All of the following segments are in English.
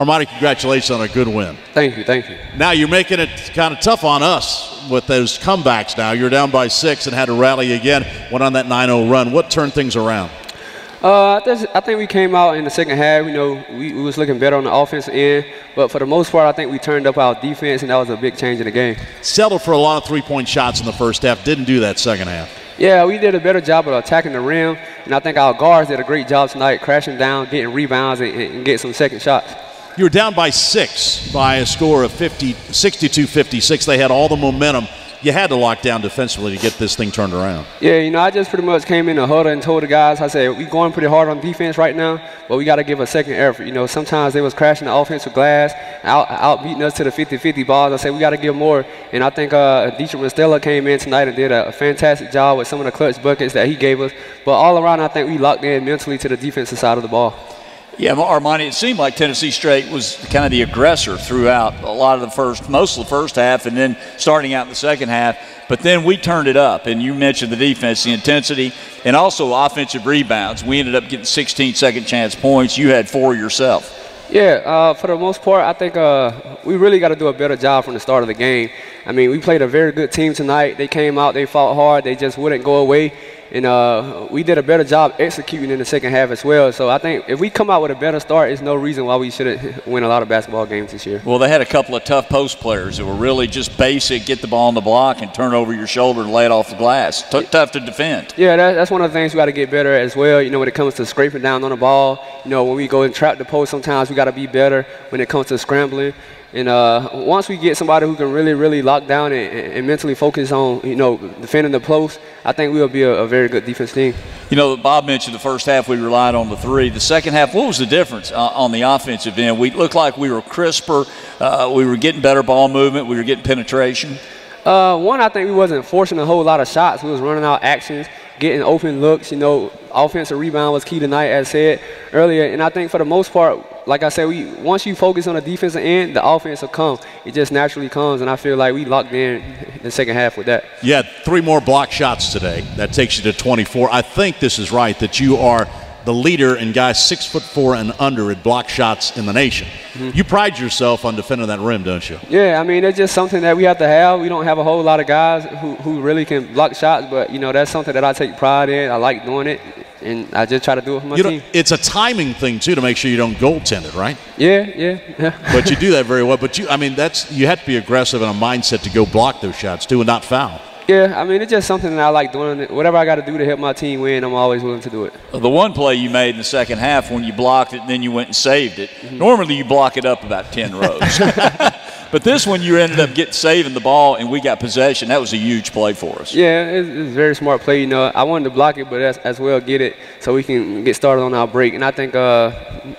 Armani, congratulations on a good win. Thank you, thank you. Now you're making it kind of tough on us with those comebacks now. You're down by six and had to rally again, went on that 9 0 run. What turned things around? Uh, I think we came out in the second half. You know, we, we, was looking better on the offense end, but for the most part, I think we turned up our defense, and that was a big change in the game. Settled for a lot of three-point shots in the first half. Didn't do that second half. Yeah, we did a better job of attacking the rim, and I think our guards did a great job tonight, crashing down, getting rebounds, and, and getting some second shots. You were down by six by a score of 50, 62-56. They had all the momentum you had to lock down defensively to get this thing turned around. Yeah, you know, I just pretty much came in the huddle and told the guys, I said, we going pretty hard on defense right now, but we got to give a second effort. You know, sometimes they was crashing the offensive glass, out, out beating us to the 50-50 balls. I said, we got to give more. And I think uh, Detrick Mostella came in tonight and did a, a fantastic job with some of the clutch buckets that he gave us. But all around, I think we locked in mentally to the defensive side of the ball. Yeah, Armani, it seemed like Tennessee State was kind of the aggressor throughout a lot of the first, most of the first half, and then starting out in the second half. But then we turned it up, and you mentioned the defense, the intensity, and also offensive rebounds. We ended up getting 16 second chance points. You had four yourself. Yeah, uh, for the most part, I think uh, we really got to do a better job from the start of the game. I mean, we played a very good team tonight. They came out, they fought hard, they just wouldn't go away and uh, we did a better job executing in the second half as well. So I think if we come out with a better start, there's no reason why we shouldn't win a lot of basketball games this year. Well, they had a couple of tough post players that were really just basic, get the ball on the block and turn over your shoulder and lay it off the glass. T- tough to defend. Yeah, that, that's one of the things we got to get better as well. You know, when it comes to scraping down on the ball, you know, when we go and trap the post, sometimes we got to be better when it comes to scrambling. And uh, once we get somebody who can really, really lock down and, and, mentally focus on, you know, defending the post, I think we'll be a, a, very good defense team. You know, Bob mentioned the first half we relied on the three. The second half, what was the difference uh, on the offensive end? We looked like we were crisper. Uh, we were getting better ball movement. We were getting penetration. Uh, one, I think we wasn't forcing a whole lot of shots. We was running out actions, getting open looks. You know, offensive rebound was key tonight, as said earlier. And I think for the most part, like I said, we once you focus on the defensive end, the offense will come. It just naturally comes, and I feel like we locked in the second half with that. You had three more block shots today. That takes you to 24. I think this is right that you are the leader in guys six foot four and under at block shots in the nation. Mm-hmm. You pride yourself on defending that rim, don't you? Yeah, I mean it's just something that we have to have. We don't have a whole lot of guys who, who really can block shots, but you know that's something that I take pride in. I like doing it, and I just try to do it for my you team. It's a timing thing too to make sure you don't goaltend it, right? Yeah, yeah, yeah. but you do that very well. But you, I mean, that's you have to be aggressive in a mindset to go block those shots too and not foul. Yeah, I mean, it's just something that I like doing. Whatever I got to do to help my team win, I'm always willing to do it. The one play you made in the second half when you blocked it and then you went and saved it, mm-hmm. normally you block it up about 10 rows. But this one, you ended up getting saving the ball, and we got possession. That was a huge play for us. Yeah, it's, it's a very smart play. You know, I wanted to block it, but as, as, well get it so we can get started on our break. And I think uh,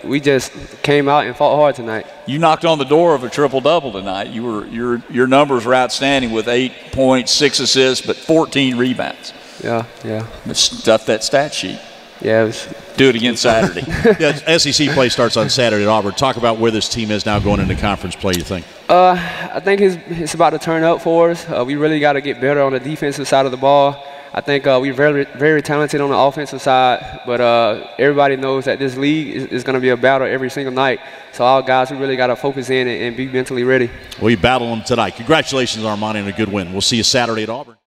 we just came out and fought hard tonight. You knocked on the door of a triple double tonight. You were your your numbers were outstanding with eight points, six assists, but 14 rebounds. Yeah, yeah. Stuff that stat sheet. Yeah, it was, do it again Saturday. yeah, SEC play starts on Saturday at Auburn. Talk about where this team is now going into conference play. You think? Uh, I think it's, it's about to turn up for us. Uh, we really got to get better on the defensive side of the ball. I think uh, we're very, very talented on the offensive side, but uh, everybody knows that this league is, is going to be a battle every single night. So our guys, we really got to focus in and, and be mentally ready. Well, you battle them tonight. Congratulations, Armani, on a good win. We'll see you Saturday at Auburn.